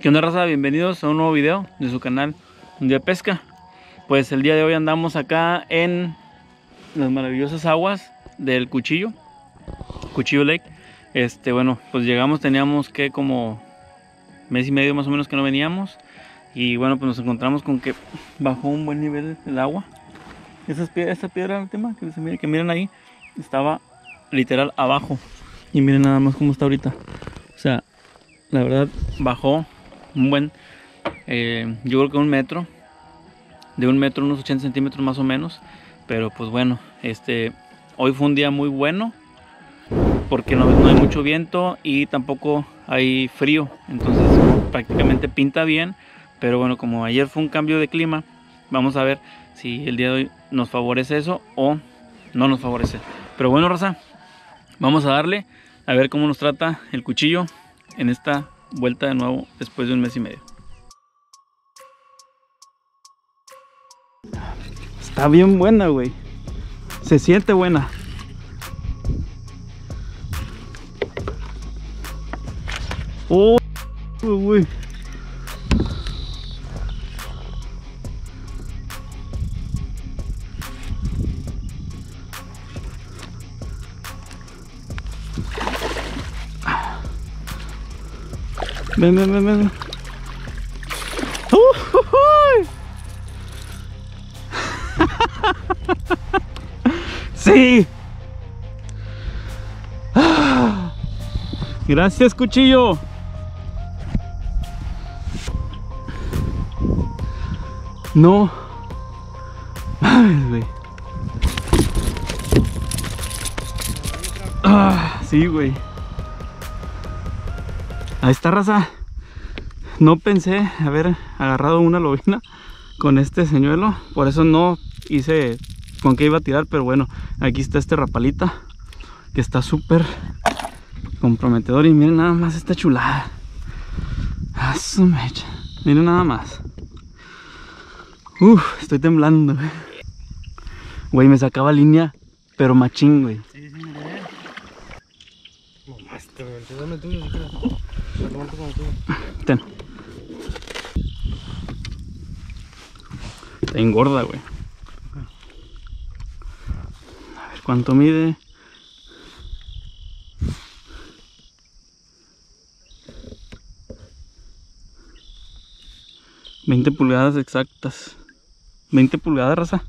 ¿Qué onda raza? Bienvenidos a un nuevo video de su canal Un día pesca. Pues el día de hoy andamos acá en las maravillosas aguas del Cuchillo Cuchillo Lake. Este, bueno, pues llegamos, teníamos que como mes y medio más o menos que no veníamos. Y bueno, pues nos encontramos con que bajó un buen nivel el agua. Esa piedra, esta piedra última que, que miren ahí Estaba literal abajo. Y miren nada más cómo está ahorita. O sea, la verdad bajó un buen, eh, yo creo que un metro, de un metro, unos 80 centímetros más o menos, pero pues bueno, este, hoy fue un día muy bueno, porque no, no hay mucho viento y tampoco hay frío, entonces prácticamente pinta bien, pero bueno, como ayer fue un cambio de clima, vamos a ver si el día de hoy nos favorece eso o no nos favorece. Pero bueno, Rosa, vamos a darle a ver cómo nos trata el cuchillo en esta vuelta de nuevo después de un mes y medio. Está bien buena, güey. Se siente buena. Oh, güey. Ven, ven, ven, ven. Uh, sí. Gracias, cuchillo. No. Mames, güey. Ah, sí, güey. Ahí está raza. No pensé haber agarrado una lobina con este señuelo. Por eso no hice con qué iba a tirar. Pero bueno, aquí está este rapalita. Que está súper comprometedor. Y miren nada más esta chulada. A su mecha. Miren nada más. Uf, estoy temblando. Güey, me sacaba línea. Pero machín, güey. Sí, sí, Ten. Está engorda, güey. A ver cuánto mide. Veinte pulgadas exactas. 20 pulgadas, raza.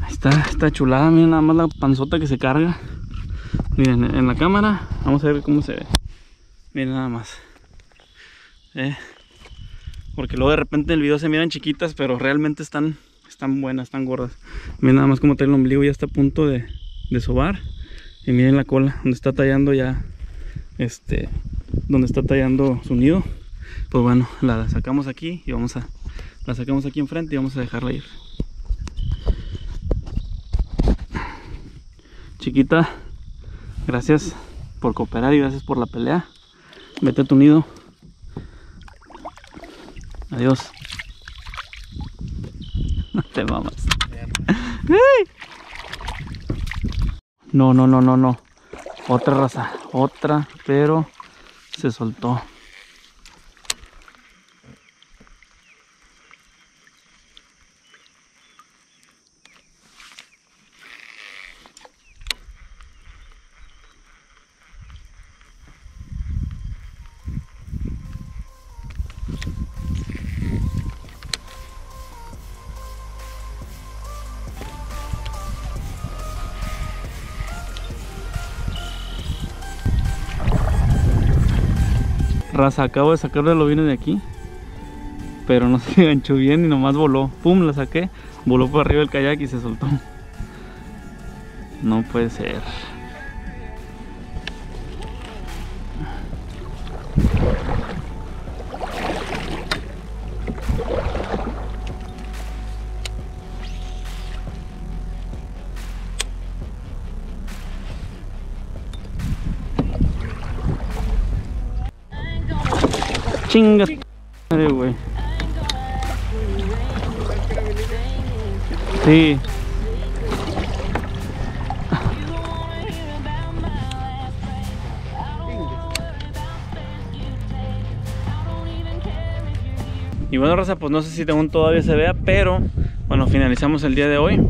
Ahí está, está chulada. Miren nada más la panzota que se carga. Miren, en la cámara. Vamos a ver cómo se ve. Miren nada más. Eh, porque luego de repente en el video se miran chiquitas, pero realmente están, están buenas, están gordas. Miren nada más como trae el ombligo, ya está a punto de, de sobar. Y miren la cola, donde está tallando ya, este, donde está tallando su nido. Pues bueno, la sacamos aquí y vamos a, la sacamos aquí enfrente y vamos a dejarla ir. Chiquita, gracias por cooperar y gracias por la pelea. Vete a tu nido. Adiós. No te mamas. No, no, no, no, no. Otra raza. Otra, pero se soltó. Raza, acabo de sacarle el lobino de aquí. Pero no se enganchó bien y nomás voló. Pum, la saqué. Voló por arriba del kayak y se soltó. No puede ser. Chinga. Güey. Sí. Y bueno, raza, pues no sé si aún todavía se vea, pero bueno, finalizamos el día de hoy.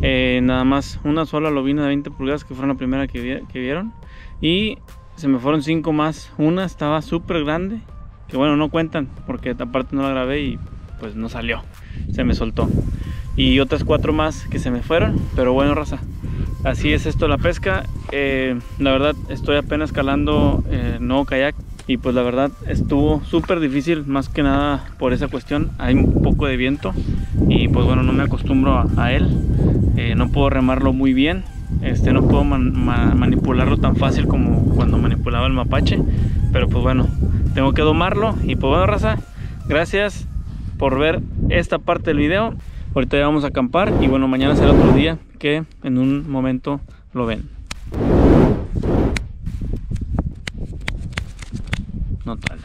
Eh, nada más una sola lobina de 20 pulgadas que fue la primera que, que vieron. Y se me fueron cinco más. Una estaba súper grande, que bueno, no cuentan porque aparte no la grabé y pues no salió. Se me soltó. Y otras cuatro más que se me fueron, pero bueno, raza. Así es esto la pesca. Eh, la verdad, estoy apenas calando eh, nuevo kayak y pues la verdad estuvo súper difícil, más que nada por esa cuestión. Hay un poco de viento y pues bueno, no me acostumbro a, él. Eh, no puedo remarlo muy bien. Este, no puedo man- ma- manipularlo tan fácil como cuando manipulaba el mapache. Pero pues bueno, tengo que domarlo. Y pues bueno, raza, gracias por ver esta parte del video. Ahorita ya vamos a acampar y bueno, mañana será otro día que en un momento lo ven. No tal.